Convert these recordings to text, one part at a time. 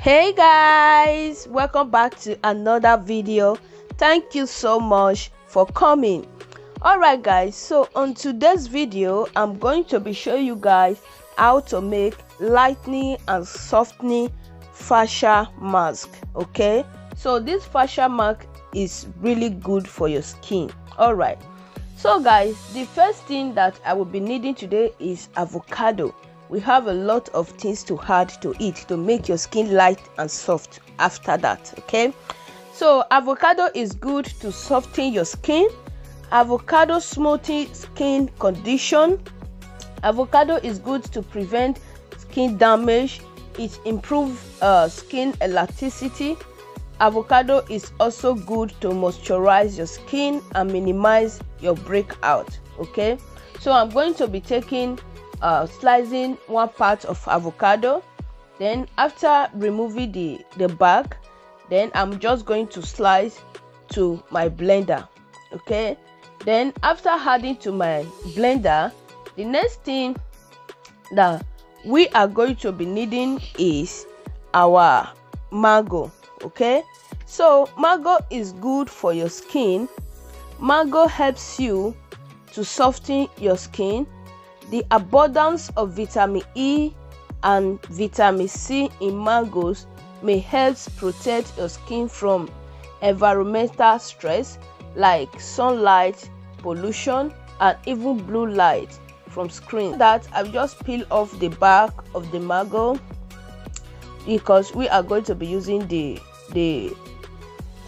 hey guys welcome back to another video. Thank you so much for coming. Alright guys so on today's video i'm going to be showing you guys how to make lightening and softening fascia mask okay? So this fascia mask is really good for your skin. Alright. So guys the first thing that i will be needing today is avocado we have a lot of things to add to it to make your skin light and soft after that okay? So avocado is good to soften your skin. Avocado smoothing skin condition. Avocado is good to prevent skin damage. It improves uh, skin elasticity. Avocado is also good to moisturize your skin and minimize your breakout okay? So i'm going to be taking uh, slicing one part of avocado. Then after removing the the back then i'm just going to slice to my blender okay? Then after adding to my blender the next thing that we are going to be needing is our mango okay? So mango is good for your skin. Mango helps you to soften your skin the abundance of vitamin E and vitamin C in mangoes may help protect your skin from environmental stress like sunlight, pollution, and even blue light from screen. That I've just peeled off the back of the mango because we are going to be using the the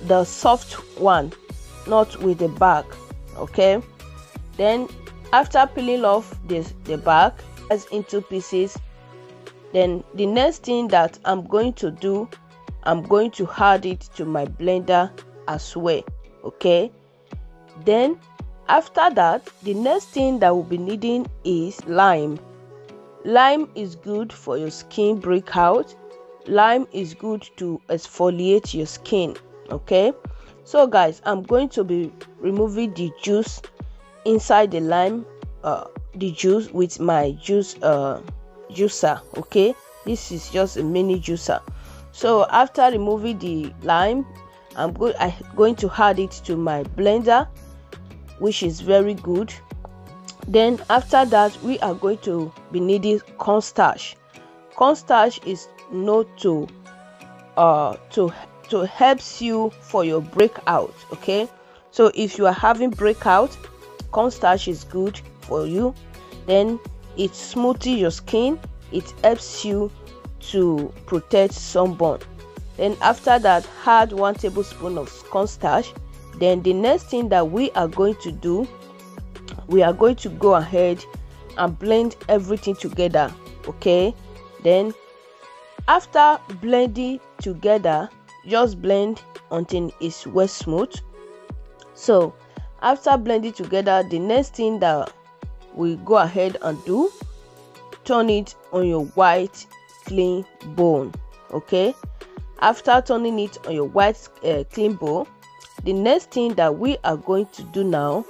the soft one, not with the back. Okay, then after peeling off this the back as into pieces. Then the next thing that i'm going to do i'm going to add it to my blender as well okay? Then after that the next thing that we'll be needing is lime. Lime is good for your skin breakout. Lime is good to exfoliate your skin okay? So guys i'm going to be removing the juice inside the lime uh, the juice with my juice uh, juicer okay? This is just a mini juicer. So after removing the lime i'm going i'm going to add it to my blender which is very good. Then after that we are going to be needing cornstarch. Cornstarch is known to uh to to helps you for your breakout okay? So if you are having breakout cornstarch is good for you. Then it smooths your skin. It helps you to protect sunburn. Then after that add one tablespoon of cornstarch. Then the next thing that we are going to do we are going to go ahead and blend everything together okay? Then after blending together just blend until it's well smooth. So after blending together the next thing that we go ahead and do turn it on your white clean bone okay? After turning it on your white uh, clean bowl the next thing that we are going to do now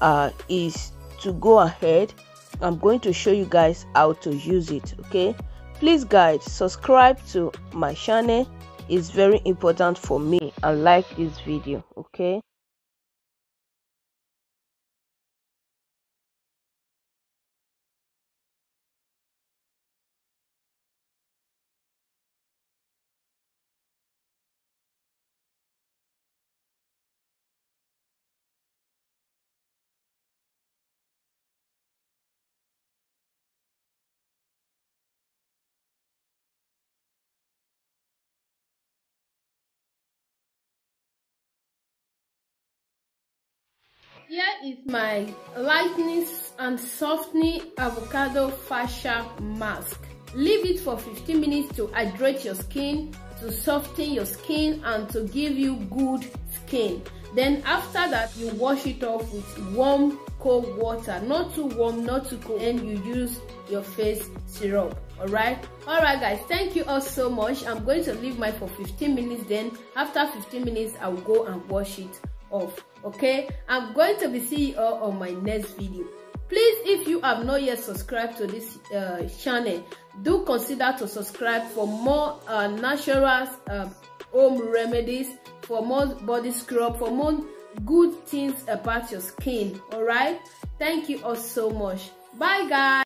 uh, is to go ahead i'm going to show you guys how to use it okay? Please guys subscribe to my channel. It's very important for me. And like this video okay Here is my lightening and softening avocado fascia mask. Leave it for 15 minutes to hydrate your skin, to soften your skin and to give you good skin. Then after that, you wash it off with warm cold water. Not too warm, not too cold. And you use your face syrup. Alright? Alright guys, thank you all so much. I'm going to leave mine for 15 minutes then. After 15 minutes, I will go and wash it off okay? I'm going to be all on my next video. Please if you have not yet subscribed to this uh, channel do consider to subscribe for more uh, natural uh, home remedies for more body scrub for more good things about your skin all right thank you all so much. Bye guys